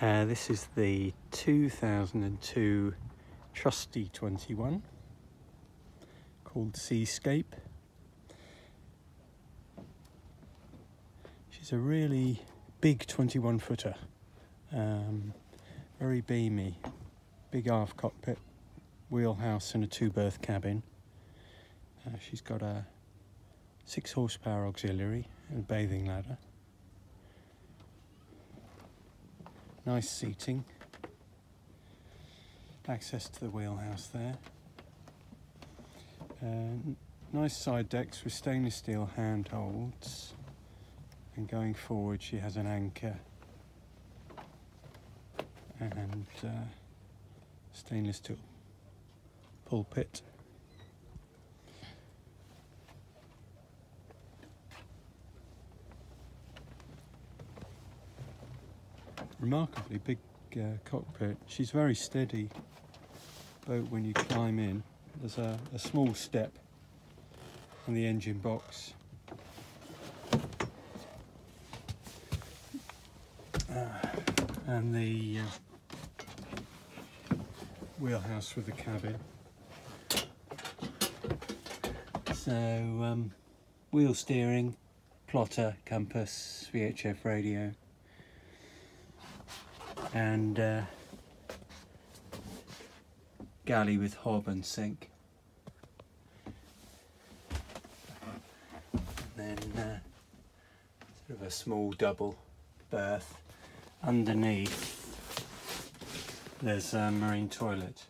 Uh, this is the 2002 Trusty 21 called Seascape. She's a really big 21 footer, um, very beamy, big aft cockpit, wheelhouse and a two berth cabin. Uh, she's got a six horsepower auxiliary and bathing ladder. Nice seating. Access to the wheelhouse there. Uh, nice side decks with stainless steel handholds. And going forward she has an anchor and uh, stainless steel pulpit. Remarkably big uh, cockpit. She's very steady boat when you climb in. There's a, a small step in the engine box. Uh, and the uh, wheelhouse with the cabin. So um, wheel steering, plotter, compass, VHF radio and uh, galley with hob and sink. And then uh, sort of a small double berth underneath. There's a marine toilet,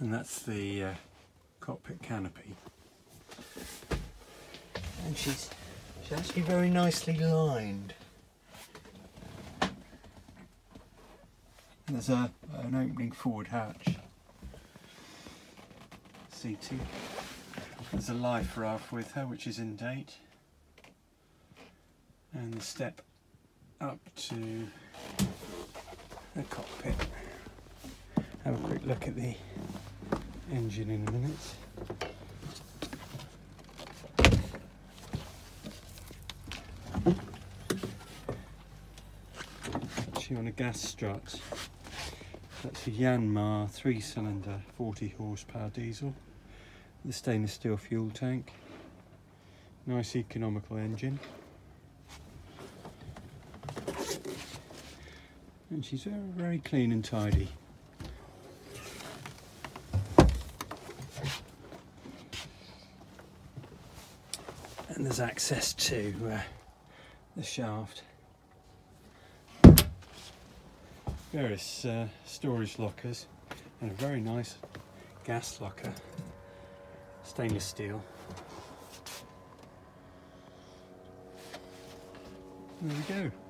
and that's the uh, cockpit canopy. And she's she's actually very nicely lined. There's a, an opening forward hatch. Seating. There's a life raft with her which is in date. And the step up to the cockpit. Have a quick look at the engine in a minute. On a gas strut. That's a Yanmar three cylinder 40 horsepower diesel. The stainless steel fuel tank. Nice economical engine. And she's very, very clean and tidy. And there's access to uh, the shaft. Various uh, storage lockers and a very nice gas locker, stainless steel. There we go.